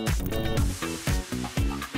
あっ。